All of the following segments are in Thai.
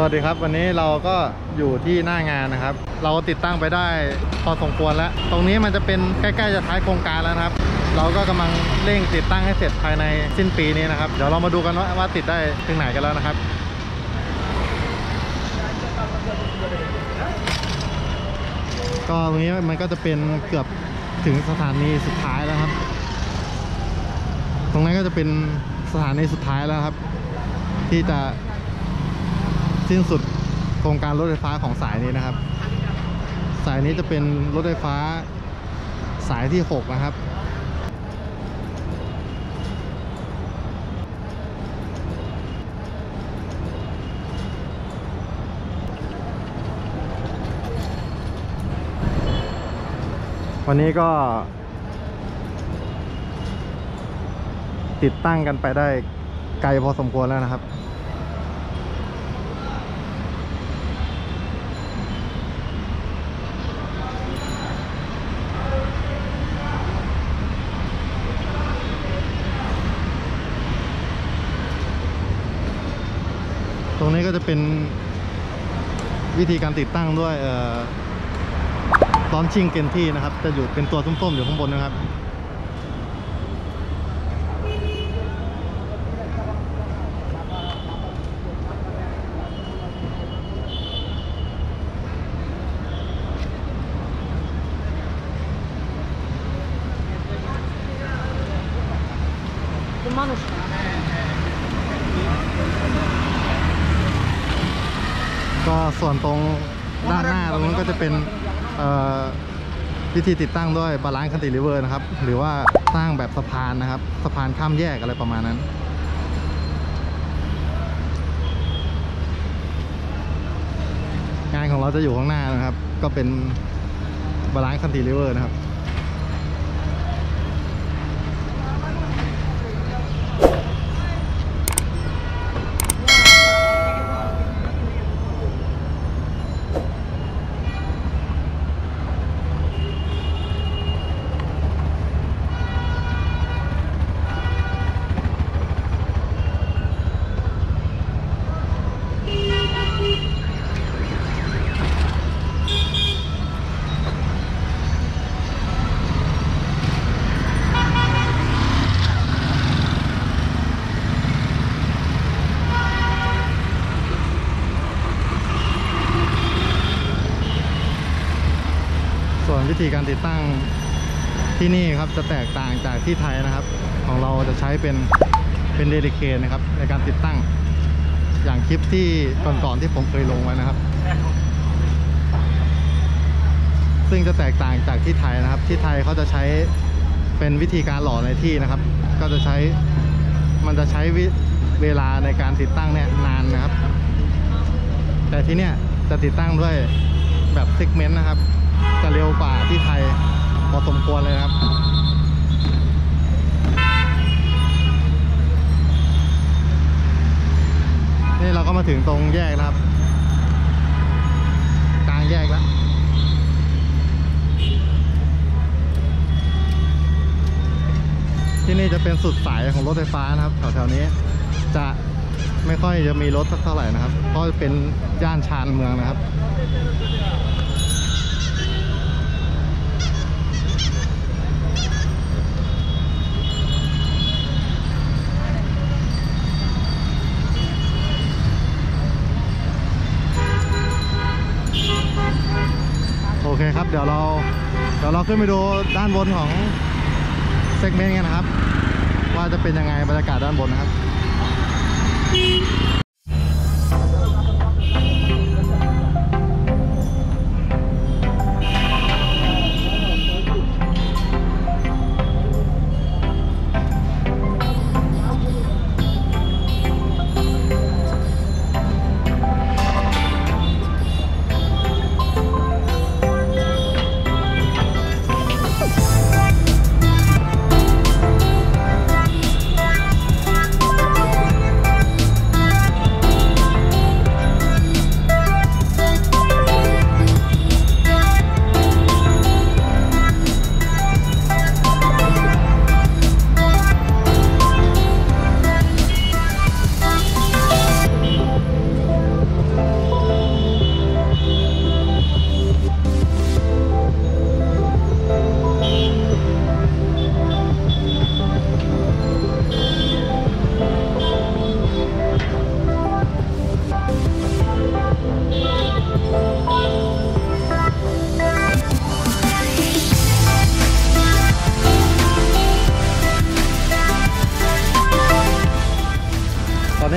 สวัสดีครับ วันนี้เราก็อยู่ที่หน้างานนะครับ เราติดตั้งไปได้พอสมควรแล้ว ตรงนี้มันจะเป็นใกล้ๆจะท้ายโครงการแล้วนะครับ เราก็กำลังเร่งติดตั้งให้เสร็จภายในสิ้นปีนี้นะครับเดี๋ยวเรามาดูกันว่าว่าติดได้ถึงไหนกันแล้วนะครับก็ตรงนี้มันก็จะเป็นเกือบถึงสถานีสุดท้ายแล้วครับ ตรงนั้นก็จะเป็นสถานีสุดท้ายแล้วครับ ที่จะ สิ้นสุดโครงการรถไฟฟ้าของสายนี้นะครับ สายนี้จะเป็นรถไฟฟ้าสายที่ 6 นะครับ วันนี้ก็ ติดตั้งกันไปได้ไกลพอสมควรแล้วนะครับ ตรงนี้ก็จะเป็นวิธีการติดตั้งด้วยเอ่อลอนชิงเกนที่นะครับ จะอยู่เป็นตัวส้มๆอยู่ข้างบนนะครับก็ ส่วนตรงด้านหน้าตรงนู้นก็จะเป็นวิธีติดตั้งด้วย balance cantilever นะครับ หรือว่าสร้างแบบสะพานนะครับ สะพานข้ามแยกอะไรประมาณนั้น งานของเราจะอยู่ข้างหน้านะครับ ก็เป็น balance cantilever นะครับ ธีการติดตั้งที่นี่ครับจะแตกต่างจากที่ไทยนะครับ ของเราจะใช้เป็นเป็นเดลิเคทนะครับ ในการติดตั้งอย่างคลิปที่ก่อนๆที่ผมเคยลงไว้นะครับ ซึ่งจะแตกต่างจากที่ไทยนะครับ ที่ไทยเขาจะใช้เป็นวิธีการหล่อในที่นะครับ ก็จะใช้มันจะใช้เวลาในการติดตั้งเนี่ยนานนะครับ แต่ที่เนี่ยจะติดตั้งด้วยแบบซิกเมนต์นะครับ จะเร็วกว่าที่ไทยพอสมควรเลยครับนี่เราก็มาถึงตรงแยกแล้วครับ กลางแยกแล้วที่นี่จะเป็นสุดสายของรถไฟฟ้านะครับแถวๆนี้จะไม่ค่อยจะมีรถสักเท่าไหร่นะครับเพราะเป็นย่านชานเมืองนะครับ เคครับเดี๋ยวเราเดี๋ยวเราขึ้นไปดูด้านบนของเซกเมนต์กันนะครับ ว่าจะเป็นยังไงบรรยากาศด้านบนนะครับ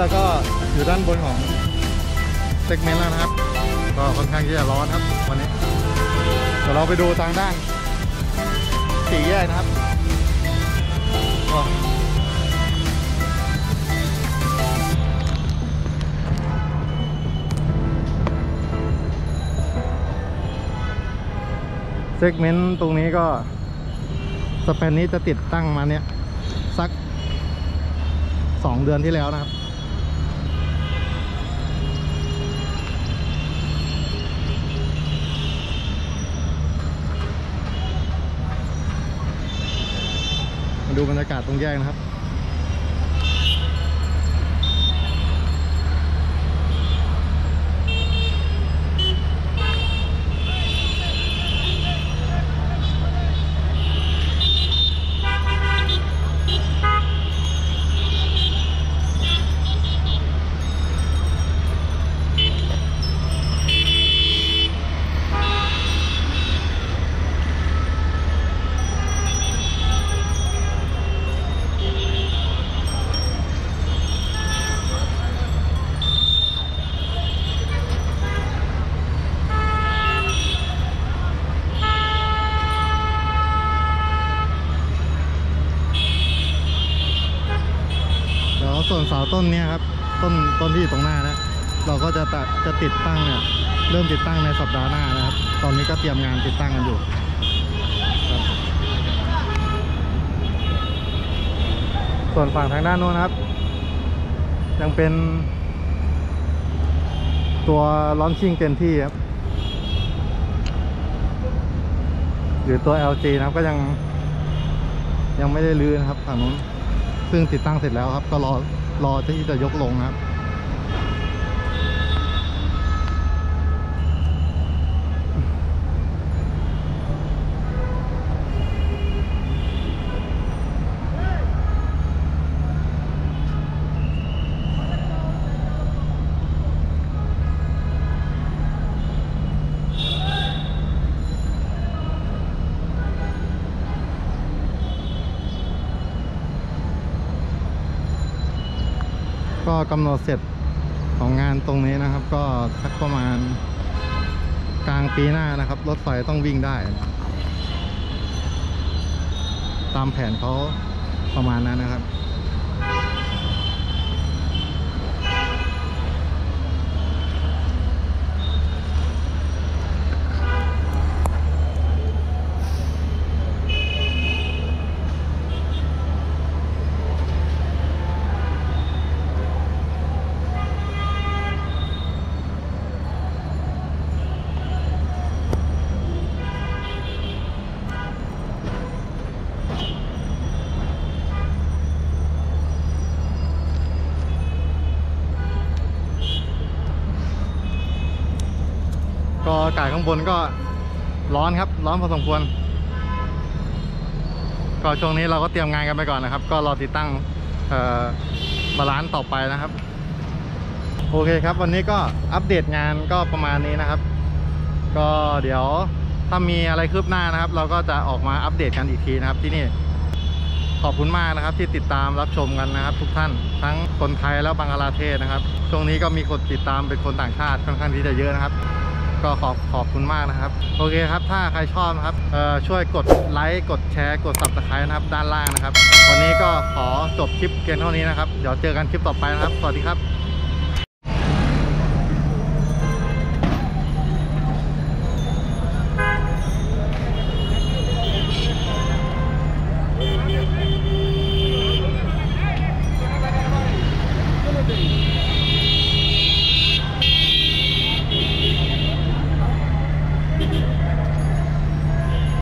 เราก็อยู่ด้านบนของเซกเมนต์แล้วนะครับ ก็ค่อนข้างที่จะร้อนครับวันนี้เดี๋ยวเราไปดูทางด้านสี่แยกนะครับเซกเมนต์ตรงนี้ก็สเปนนี้จะติดตั้งมาเนี่ยสักสองเดือนที่แล้วนะครับ ดูบรรยากาศตรงแยกนะครับ นเสาต้นนี้ครับ ต้นต้นที่อยู่ตรงหน้านะเราก็จะตะจะติดตั้งเนี่ยเริ่มติดตั้งในสัปดาห์หน้านะครับ ตอนนี้ก็เตรียมงานติดตั้งกันอยู่ส่วนฝั่งทางด้านโน้นครับ ยังเป็นตัวลอนชิ่งเต็มที่ครับ หรือตัว LG นะครับก็ยังยังไม่ได้รื้อนะครับฝั่งนู้น ซึ่งติดตั้งเสร็จแล้วครับ ก็รอรอที่จะยกลงครับ ก็กำหนดเสร็จของงานตรงนี้นะครับ ก็สักประมาณกลางปีหน้านะครับ รถไฟต้องวิ่งได้ ตามแผนเขาประมาณนั้นนะครับากาศข้างบนก็ร้อนครับ ร้อนพอสมควร ก็ช่วงนี้เราก็เตรียมงานกันไปก่อนนะครับ ก็รอติดตั้ง balance ต่อไปนะครับ โอเคครับ วันนี้ก็อัปเดตงานก็ประมาณนี้นะครับ ก็เดี๋ยวถ้ามีอะไรคืบหน้านะครับ เราก็จะออกมาอัปเดตกันอีกทีนะครับ ที่นี่ขอบคุณมากนะครับที่ติดตามรับชมกันนะครับ ทุกท่านทั้งคนไทยแล้วบังกลาเทศนะครับ ช่วงนี้ก็มีคนติดตามเป็นคนต่างชาติค่อนข้างที่จะเยอะนะครับ ก็ขอบขอบคุณมากนะครับ โอเคครับ ถ้าใครชอบนะครับช่วยกดไลค์กดแชร์กด subscribe นะครับ ด้านล่างนะครับ วันนี้ก็ขอจบคลิปเพียงเท่านี้นะครับ เดี๋ยวเจอกันคลิปต่อไปนะครับ สวัสดีครับ